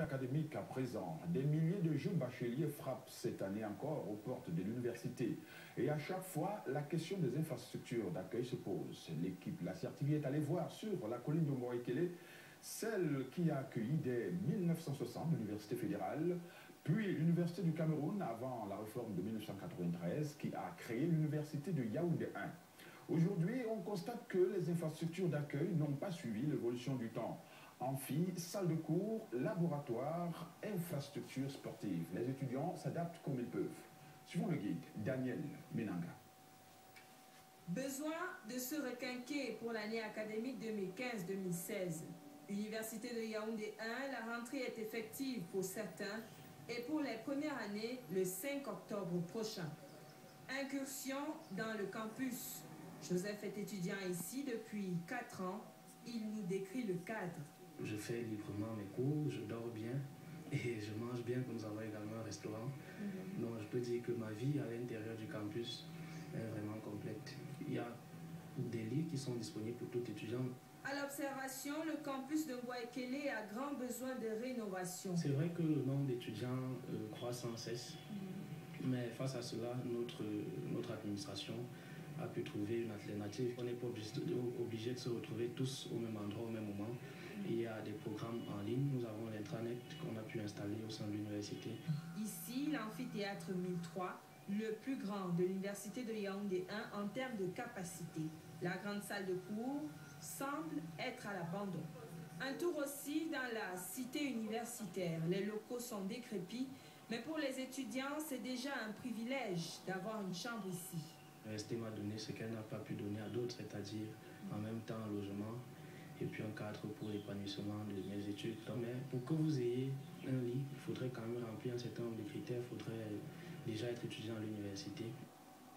académique à présent, des milliers de jeunes bacheliers frappent cette année encore aux portes de l'université. Et à chaque fois, la question des infrastructures d'accueil se pose. L'équipe La Certivier est allée voir sur la colline de Moekele, celle qui a accueilli dès 1960 l'Université fédérale, puis l'Université du Cameroun avant la réforme de 1993 qui a créé l'Université de Yaoundé 1. Aujourd'hui, on constate que les infrastructures d'accueil n'ont pas suivi l'évolution du temps amphi, salle de cours, laboratoire, infrastructures sportives. Les étudiants s'adaptent comme ils peuvent. Suivons le guide, Daniel Menanga. Besoin de se requinquer pour l'année académique 2015-2016. Université de Yaoundé 1, la rentrée est effective pour certains et pour les premières années le 5 octobre prochain. Incursion dans le campus. Joseph est étudiant ici depuis 4 ans. Il nous décrit le cadre je fais librement mes cours, je dors bien et je mange bien, comme nous avons également un restaurant. Mhm. Donc je peux dire que ma vie à l'intérieur du campus est vraiment complète. Il y a des lits qui sont disponibles pour tout étudiant. À l'observation, le campus de Guaykele a grand besoin de rénovation. C'est vrai que le nombre d'étudiants euh, croît sans cesse, mhm. mais face à cela, notre, notre administration a pu trouver une alternative. On n'est pas obligé de se retrouver tous au même endroit au même moment. Il y a des programmes en ligne. Nous avons l'intranet qu'on a pu installer au sein de l'université. Ici, l'amphithéâtre 1003, le plus grand de l'université de Yaoundé 1 en termes de capacité. La grande salle de cours semble être à l'abandon. Un tour aussi dans la cité universitaire. Les locaux sont décrépits, mais pour les étudiants, c'est déjà un privilège d'avoir une chambre ici. Rester m'a donné ce qu'elle n'a pas pu donner à d'autres, c'est-à-dire en même temps un logement, et puis un cadre pour l'épanouissement de mes études. Mais pour que vous ayez un lit, il faudrait quand même remplir un certain nombre de critères. Il faudrait déjà être étudiant à l'université.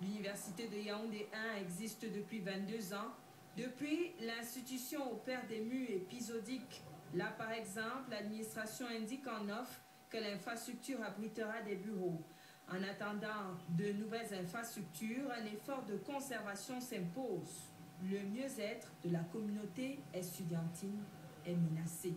L'université de Yaoundé 1 existe depuis 22 ans. Depuis, l'institution opère des mues épisodiques. Là, par exemple, l'administration indique en offre que l'infrastructure abritera des bureaux. En attendant de nouvelles infrastructures, un effort de conservation s'impose le mieux-être de la communauté estudiantine est menacé.